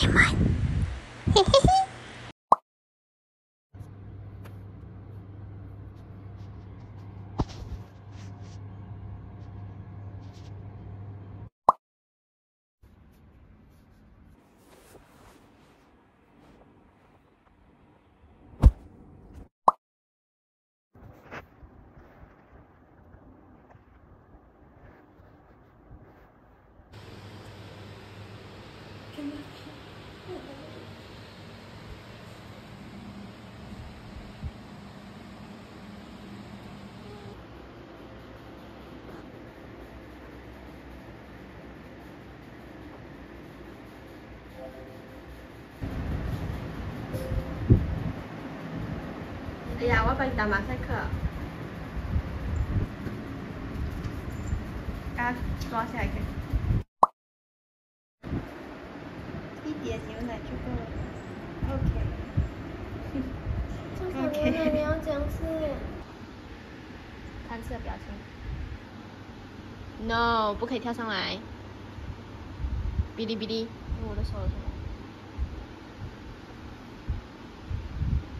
你们，嘿嘿嘿。哎呀，我要帮你打马赛克。把它抓下来。一点牛奶就够了。OK。为什么牛奶你要这样吃？贪吃的表情。No，不可以跳上来。哔哩哔哩，我的手有什么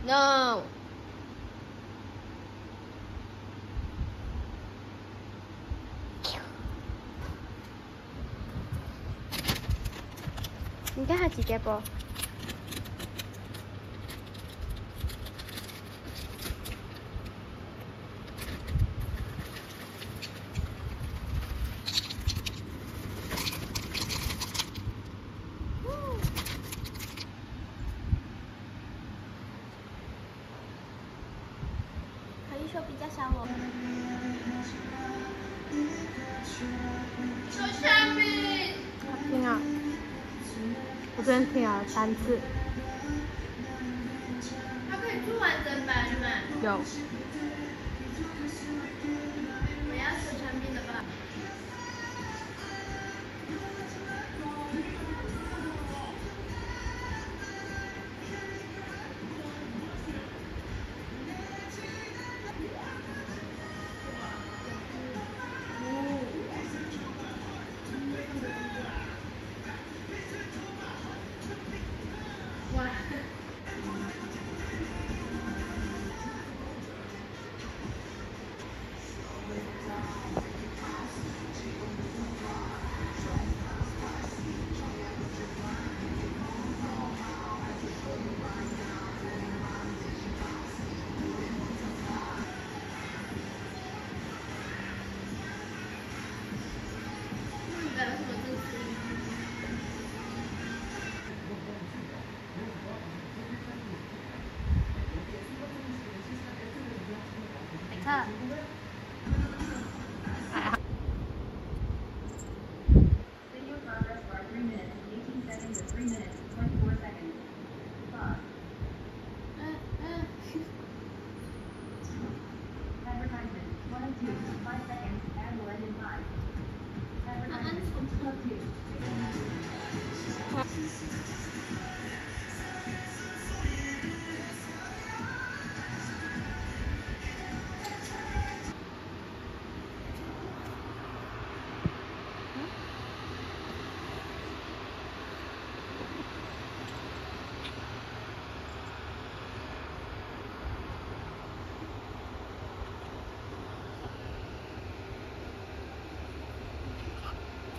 ？No。你看下几个不？可以说比较少哦。好听啊！我昨天听了三次。它可以做完整版的吗？有。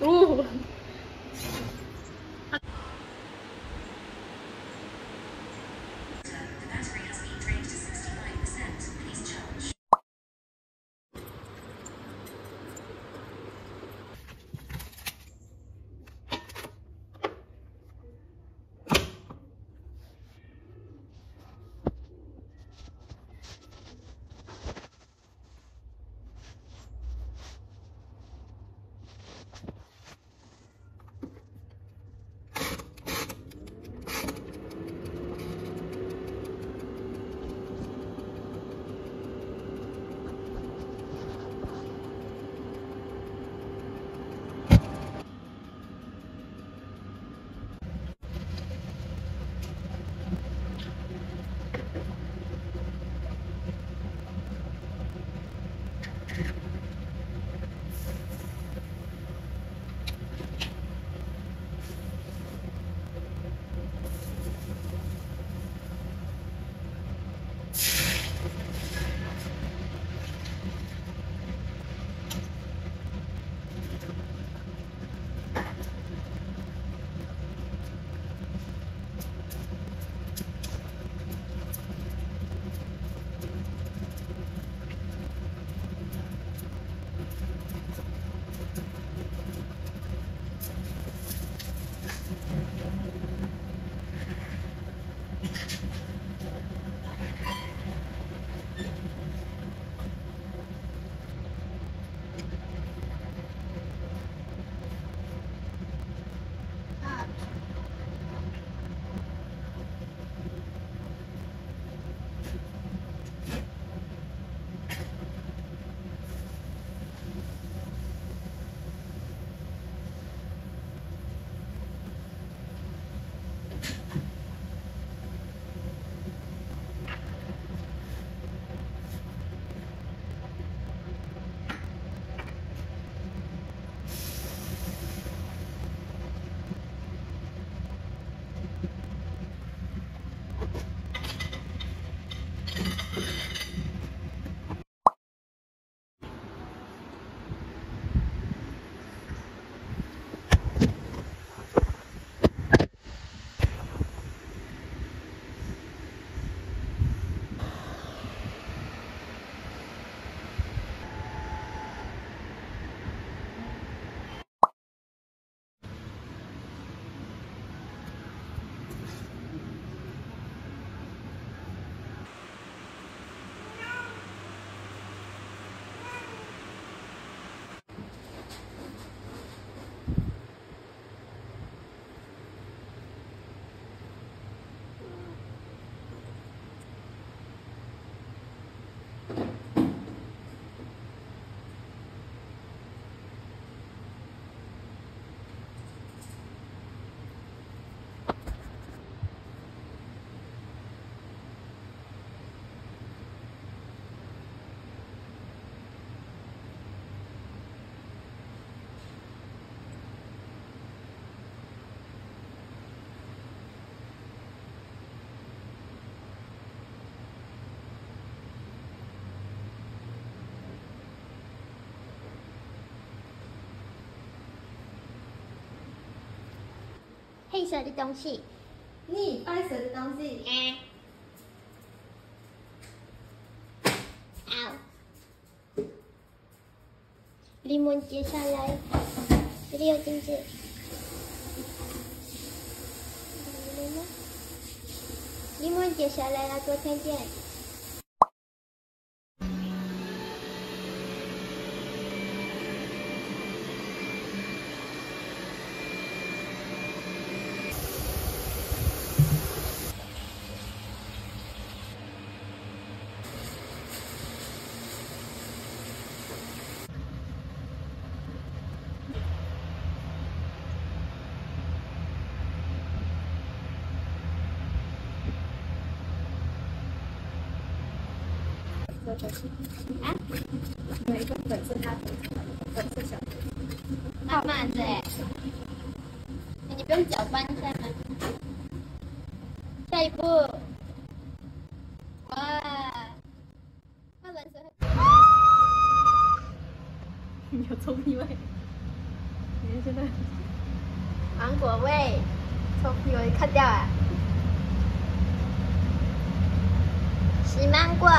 哦。黑色的东西。你白色的东西。哎。好。柠檬接下来，这里有镜子。柠檬接下来要啊？有一个粉色大粉色小慢慢的，你不用搅拌一下吗？下一步，哇，它蓝色。有臭屁味。你看现在，芒果味，臭屁味看掉啊！洗芒果。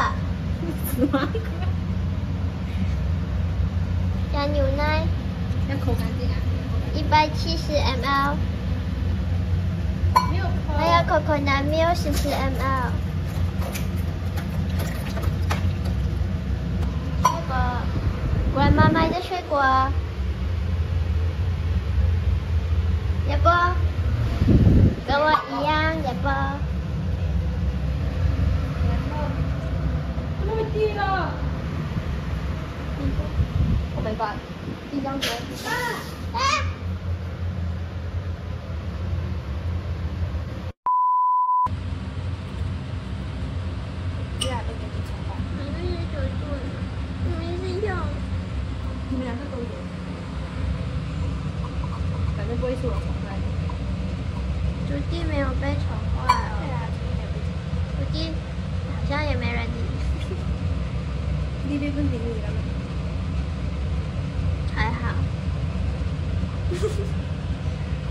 加牛奶，要口干净啊！一百七十 ml，还有口。还有可可奶，没有四十 ml。水果，乖妈买的水果，要不跟我一样，也不？低了，Oh my god！一张图。啊啊！你俩都给你宠坏。我们是九度，我们是用。你们两个都有。反正不会是我宠坏的。朱棣没有被宠坏哦。对啊，朱棣没有被宠。朱棣好像也没人理。你那份定位了吗？还好。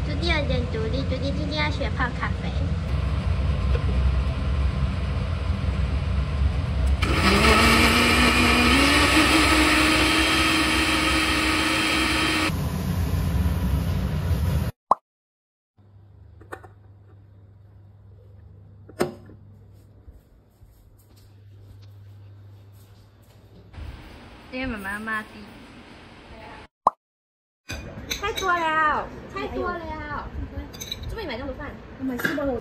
朱棣有点独立，朱棣今天要学泡咖啡。因为妈妈。太多了，太多了。这边买那么多饭，我买四包我。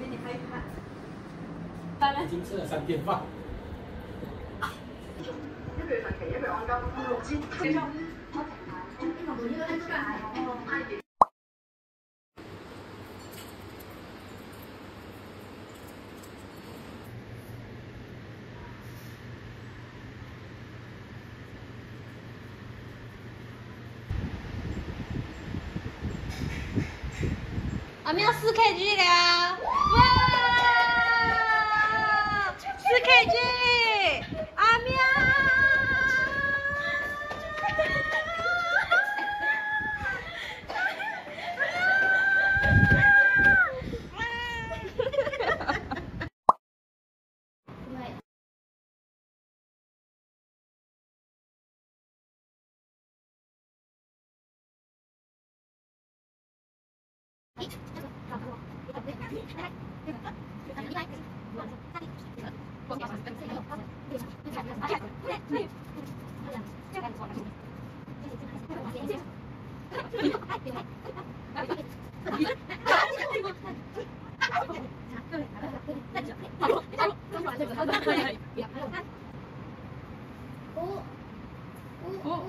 给你拍一拍。已经吃了三天饭。一月份期一月按金六千。我们要四 KG 了，哇！四 KG，阿喵！Oh,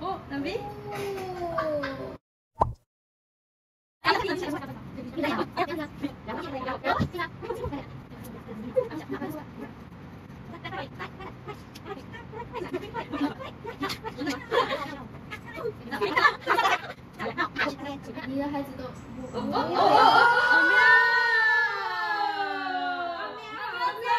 oh, Nabi? 都你的孩子都，喵，喵，喵，喵，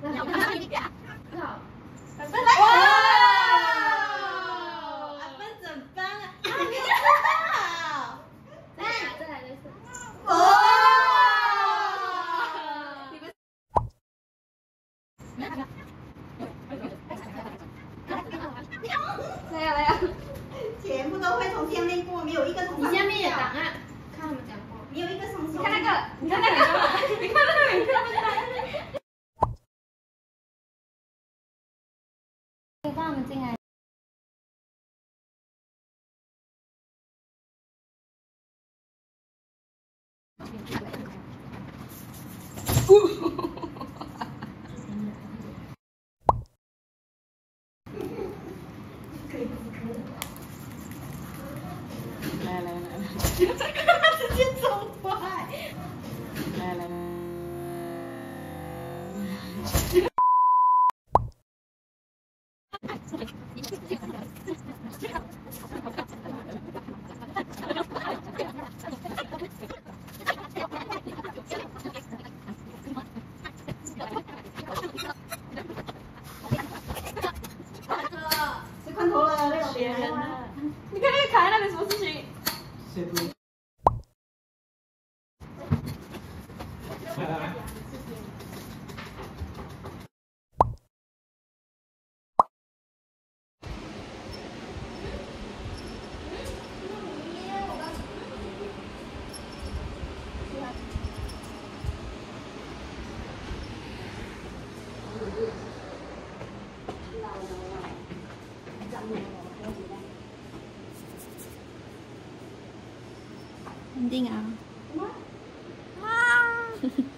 喵，喵，喵，可以放 considerably Hindi nga. Ah!